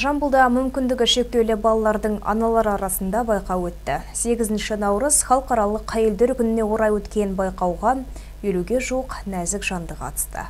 Жамбылда мүмкіндігі шектеулі балалардың аналар арасында байқау өтті. 8 наурыз халықаралық әйелдер күніне орай өткен байқауға елуге жуық нәзік жанды қатысты.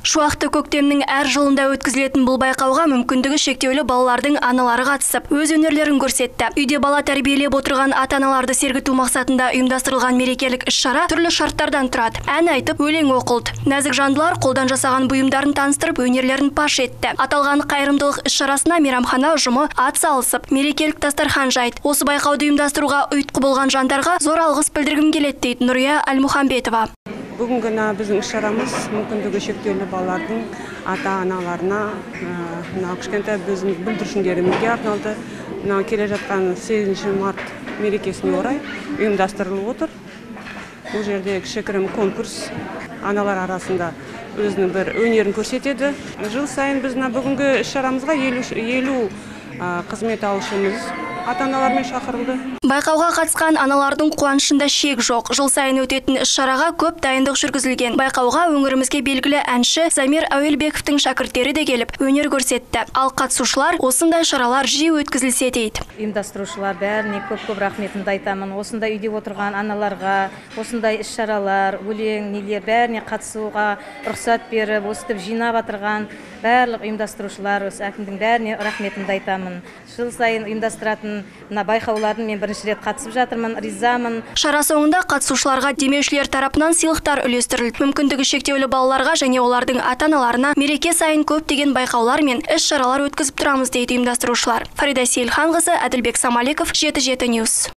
Шуақты көктемнің әр жылында өткізілетін бұл байқауға мүмкіндігі шектеулі балалардың аналары қатысып, өз өнерлерін көрсетті. Үйде бала тәрбиелеп отырған ата-аналарды сергіту мақсатында ұйымдастырылған мерекелік іс-шара түрлі шарттардан тұрады. Ән айтып, өлең оқылды. Нәзік жандылар қолдан жасаған бұйымдарын таныстырып, өнерлерін паш етті. Аталған қайырымдылық іс-шарасына мейрамхана ұжымы ат салысып, мерекелік дастархан жайды. Осы байқауды ұйымдастыруға ұйытқы болған жандарға зор алғыс білдіргім келеді дейді Нұрия Әлмұхамбетова бүгінгі мына біздің іс шарамыз мүмкіндігі шектеулі балалардың ата аналарына мына кішкентай біздің бүлдіршіндерімізге арналды. Мына келе жатқан сегізінші март мерекесіне орай ұйымдастырылып отыр. Бұл жерде кішігірім конкурс аналар арасында өзінің бір өнерін көрсетеді. Жыл сайын біз мына бүгінгі іс шарамызға елу қызмет алушымыз ата аналармен шақырылды. Байқауға қатысқан аналардың қуанышында шек жоқ. Жыл сайын өтетін іс шараға көп дайындық жүргізілген. Байқауға өңірімізге белгілі әнші замир әуелбековтің шәкірттері де келіп өнер көрсетті. Ал қатысушылар осындай шаралар жиі өткізілсе дейді. Ұйымдастырушылар бәріне көп көп рахметімді айтамын. Осындай үйде отырған аналарға осындай іс шаралар өлең нелер бәріне қатысуға рұқсат беріп өстіп жинап жатырған барлық ұйымдастырушылар осы әкімдің бәріне рахметімді айтамын. Жыл сайын ұйымдастыратын мына байқаулардың мен бірінші рет қатысып жатырмын ризамын. Шара соңында қатысушыларға демеушілер тарапынан сыйлықтар үлестірілді мүмкіндігі шектеулі балаларға және олардың ата аналарына мереке сайын көптеген байқаулар мен іс шаралар өткізіп тұрамыз дейді ұйымдастырушылар. Фарида сейілханқызы әділбек самаликов жеті жеті ньюс.